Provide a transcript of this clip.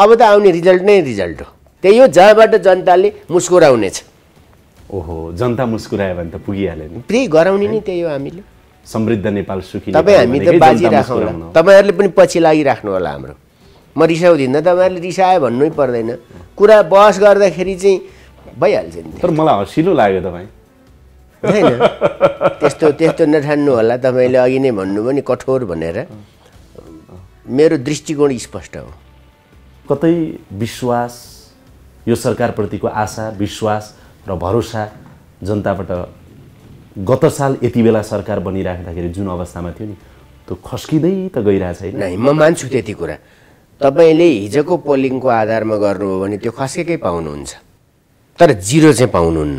अब त आउने रिजल्ट नै रिजल्ट हो। त्यही हो जहाँबाट जनताले मुस्कुराउनेछ ओहो जनता मुस्कुरायो भने त पुगिहाल्यो नि। त्यही गराउने नै त्यही हो हामीले। समृद्ध नेपाल सुखी तपाईँ हामी त हो। तपाईँहरूले पनि पछि लागिराख्नु होला हाम्रो। म रिसाउँदिनँ तपाईँहरूले रिसायो भन्नै पर्दैन। कुरा बहस गर्दाखेरि चाहिँ भइहाल्छ नि तर मलाई हँसिलो लाग्यो तपाईँ। होइन। त्यस्तो त्यस्तो नठान्नु होला। तपाईँले अघि नै भन्नुभयो नि कठोर भनेर। मेरो दृष्टिकोण स्पष्ट हो। कतै विश्वास यो सरकारप्रतिको आशा विश्वास र भरोसा जनताबाट गत साल यति बेला सरकार बनिराख्दाखेरि जुन अवस्थामा थियो नि त्यो खस्किँदै त गइरहेछ होइन नै। म मान्छु त्यति कुरा। तपाईँले हिजोको पोलिङको आधारमा गर्नुभयो भने त्यो खसेकै पाउनुहुन्छ। तर जिरो चाहिँ पाउनुहुन्न।